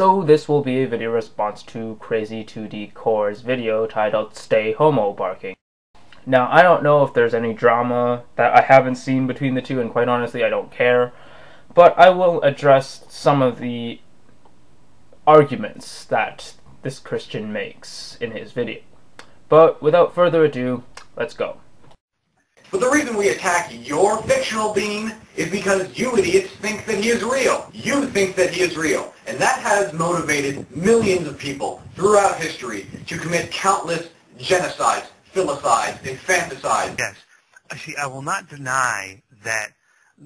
So this will be a video response to Krazy2DKore's video titled Stay Homo Barking. Now, I don't know if there's any drama that I haven't seen between the two, and quite honestly, I don't care. But I will address some of the arguments that this Christian makes in his video. But without further ado, let's go. But the reason we attack your fictional being is because you idiots think that he is real. You think that he is real. And that has motivated millions of people throughout history to commit countless genocides, filicides, infanticides. Yes. Uh, see, I will not deny that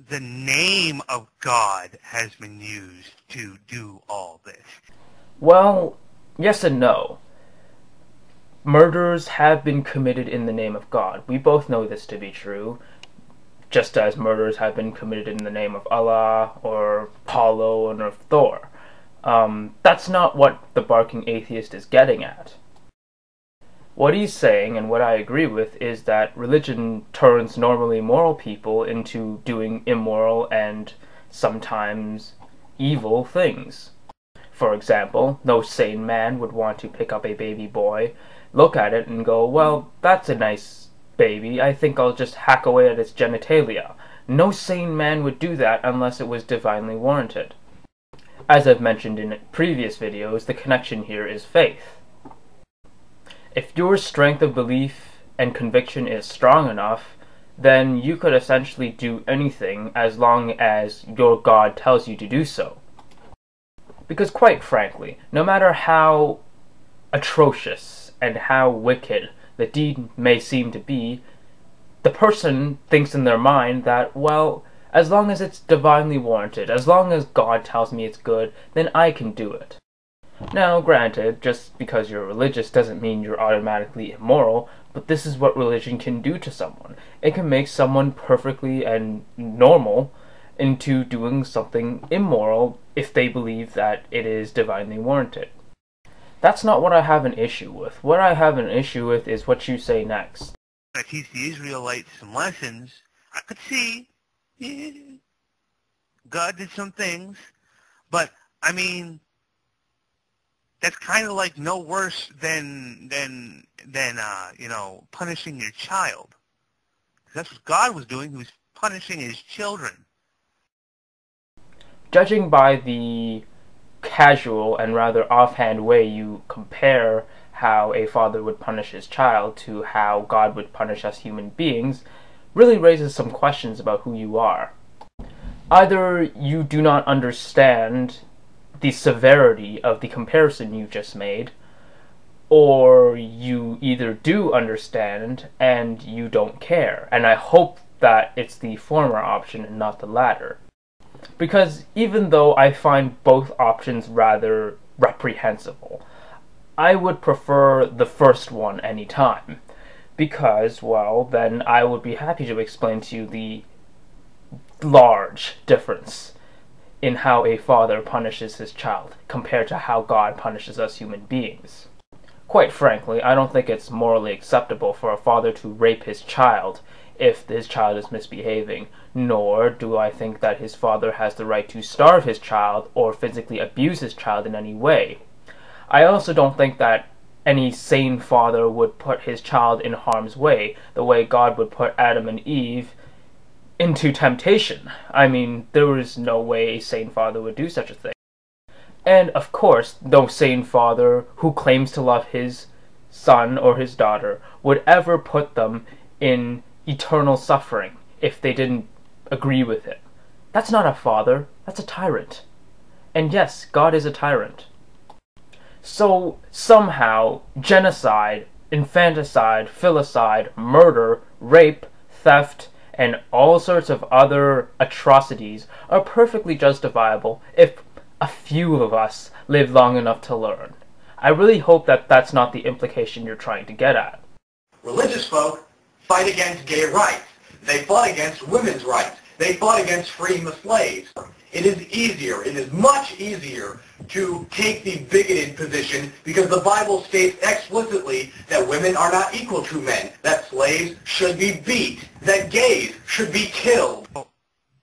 the name of God has been used to do all this. Well, yes and no murders have been committed in the name of God. We both know this to be true, just as murders have been committed in the name of Allah or Apollo or Thor. Um, that's not what the barking atheist is getting at. What he's saying, and what I agree with, is that religion turns normally moral people into doing immoral and sometimes evil things. For example, no sane man would want to pick up a baby boy look at it and go, well, that's a nice baby. I think I'll just hack away at its genitalia. No sane man would do that unless it was divinely warranted. As I've mentioned in previous videos, the connection here is faith. If your strength of belief and conviction is strong enough, then you could essentially do anything as long as your God tells you to do so. Because quite frankly, no matter how atrocious and how wicked the deed may seem to be, the person thinks in their mind that, well, as long as it's divinely warranted, as long as God tells me it's good, then I can do it. Now, granted, just because you're religious doesn't mean you're automatically immoral, but this is what religion can do to someone. It can make someone perfectly and normal into doing something immoral if they believe that it is divinely warranted. That's not what I have an issue with. What I have an issue with is what you say next. I teach the Israelites some lessons. I could see, yeah, God did some things, but I mean, that's kind of like no worse than than than uh, you know punishing your child. That's what God was doing. He was punishing his children. Judging by the casual and rather offhand way you compare how a father would punish his child to how God would punish us human beings really raises some questions about who you are. Either you do not understand the severity of the comparison you just made, or you either do understand and you don't care. And I hope that it's the former option and not the latter because even though I find both options rather reprehensible, I would prefer the first one any time. Because, well, then I would be happy to explain to you the large difference in how a father punishes his child compared to how God punishes us human beings. Quite frankly, I don't think it's morally acceptable for a father to rape his child if his child is misbehaving, nor do I think that his father has the right to starve his child or physically abuse his child in any way. I also don't think that any sane father would put his child in harm's way, the way God would put Adam and Eve into temptation. I mean, there is no way a sane father would do such a thing. And of course, no sane father who claims to love his son or his daughter would ever put them in eternal suffering if they didn't agree with it. That's not a father, that's a tyrant. And yes, God is a tyrant. So somehow, genocide, infanticide, filicide, murder, rape, theft, and all sorts of other atrocities are perfectly justifiable if a few of us live long enough to learn. I really hope that that's not the implication you're trying to get at. Religious folk fight against gay rights. They fought against women's rights. They fought against freeing the slaves. It is easier, it is much easier to take the bigoted position because the Bible states explicitly that women are not equal to men, that slaves should be beat, that gays should be killed.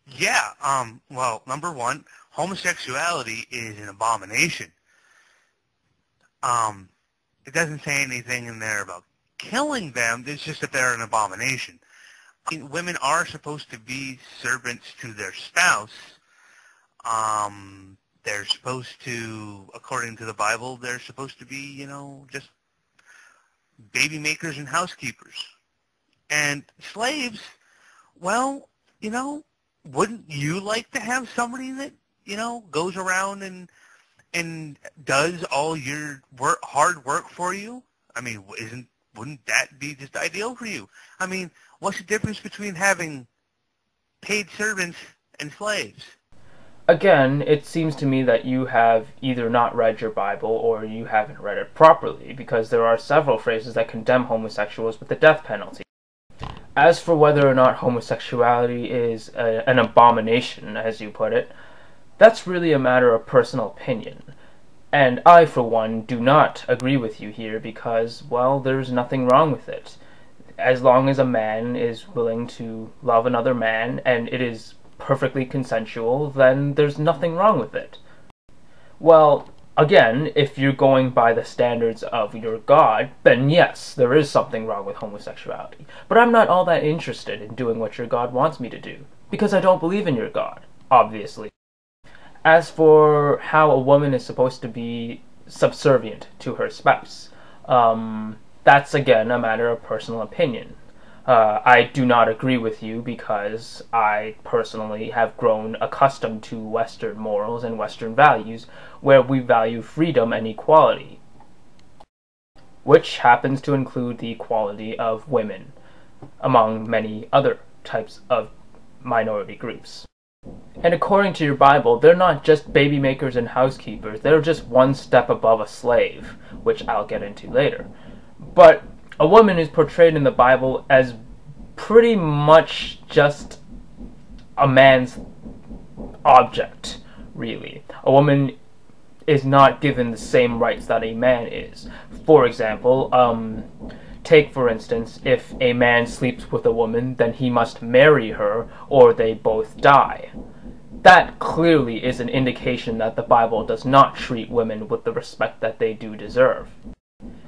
Yeah, um, well, number one, homosexuality is an abomination. Um, it doesn't say anything in there about killing them. It's just that they're an abomination. I mean, women are supposed to be servants to their spouse. Um, they're supposed to, according to the Bible, they're supposed to be, you know, just baby makers and housekeepers. And slaves, well, you know, wouldn't you like to have somebody that, you know, goes around and and does all your work hard work for you? I mean, isn't wouldn't that be just ideal for you? I mean, what's the difference between having paid servants and slaves? Again, it seems to me that you have either not read your Bible or you haven't read it properly, because there are several phrases that condemn homosexuals with the death penalty. As for whether or not homosexuality is a, an abomination, as you put it, that's really a matter of personal opinion. And I, for one, do not agree with you here because, well, there's nothing wrong with it. As long as a man is willing to love another man and it is perfectly consensual, then there's nothing wrong with it. Well, again, if you're going by the standards of your God, then yes, there is something wrong with homosexuality. But I'm not all that interested in doing what your God wants me to do, because I don't believe in your God, obviously. As for how a woman is supposed to be subservient to her spouse, um, that's again a matter of personal opinion. Uh, I do not agree with you because I personally have grown accustomed to Western morals and Western values where we value freedom and equality, which happens to include the equality of women, among many other types of minority groups. And according to your Bible, they're not just baby makers and housekeepers, they're just one step above a slave, which I'll get into later. But a woman is portrayed in the Bible as pretty much just a man's object, really. A woman is not given the same rights that a man is. For example, um, take for instance, if a man sleeps with a woman, then he must marry her or they both die. That clearly is an indication that the Bible does not treat women with the respect that they do deserve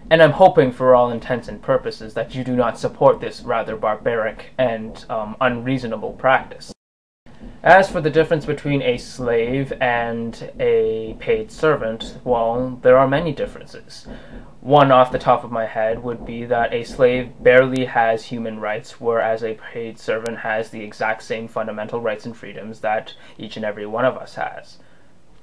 and I'm hoping for all intents and purposes that you do not support this rather barbaric and um, unreasonable practice. As for the difference between a slave and a paid servant, well, there are many differences. One off the top of my head would be that a slave barely has human rights, whereas a paid servant has the exact same fundamental rights and freedoms that each and every one of us has.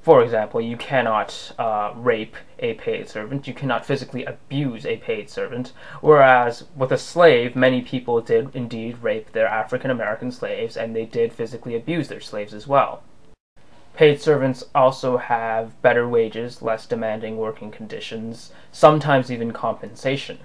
For example, you cannot uh, rape a paid servant, you cannot physically abuse a paid servant, whereas with a slave, many people did indeed rape their African American slaves and they did physically abuse their slaves as well. Paid servants also have better wages, less demanding working conditions, sometimes even compensation,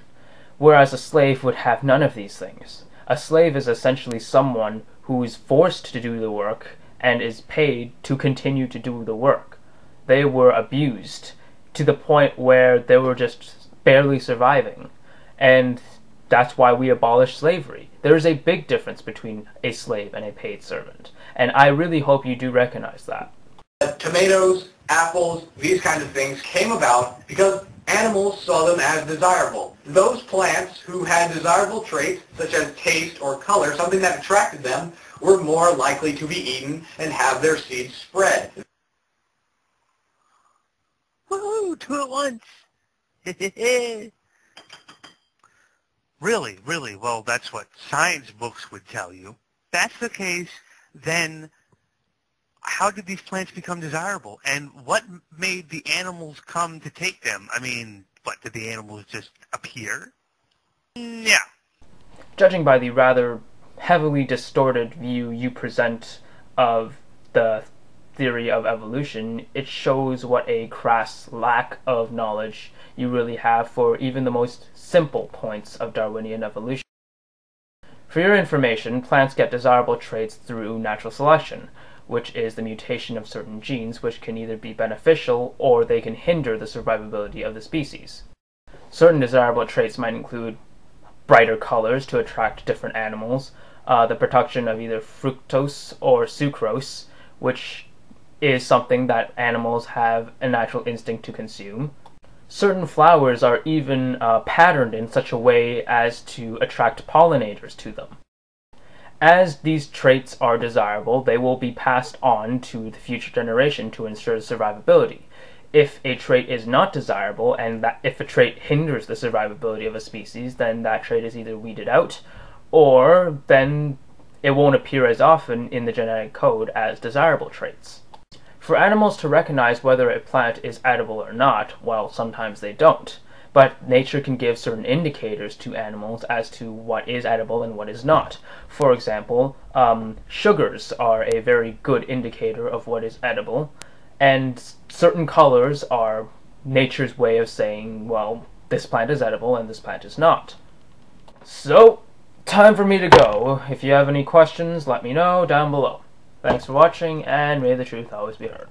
whereas a slave would have none of these things. A slave is essentially someone who is forced to do the work and is paid to continue to do the work. They were abused to the point where they were just barely surviving. And that's why we abolished slavery. There is a big difference between a slave and a paid servant. And I really hope you do recognize that. Tomatoes, apples, these kinds of things came about because animals saw them as desirable. Those plants who had desirable traits, such as taste or color, something that attracted them, were more likely to be eaten and have their seeds spread. Woohoo! Two at once! really, really, well, that's what science books would tell you. That's the case, then how did these plants become desirable? And what made the animals come to take them? I mean, what, did the animals just appear? Yeah. Judging by the rather heavily distorted view you present of the theory of evolution, it shows what a crass lack of knowledge you really have for even the most simple points of Darwinian evolution. For your information, plants get desirable traits through natural selection, which is the mutation of certain genes which can either be beneficial or they can hinder the survivability of the species. Certain desirable traits might include brighter colors to attract different animals, uh, the production of either fructose or sucrose, which is something that animals have a natural instinct to consume. Certain flowers are even uh, patterned in such a way as to attract pollinators to them. As these traits are desirable, they will be passed on to the future generation to ensure survivability. If a trait is not desirable, and that if a trait hinders the survivability of a species, then that trait is either weeded out, or then it won't appear as often in the genetic code as desirable traits. For animals to recognize whether a plant is edible or not, well, sometimes they don't. But nature can give certain indicators to animals as to what is edible and what is not. For example, um, sugars are a very good indicator of what is edible, and certain colors are nature's way of saying, well, this plant is edible and this plant is not. So, time for me to go. If you have any questions, let me know down below. Thanks for watching, and may the truth always be heard.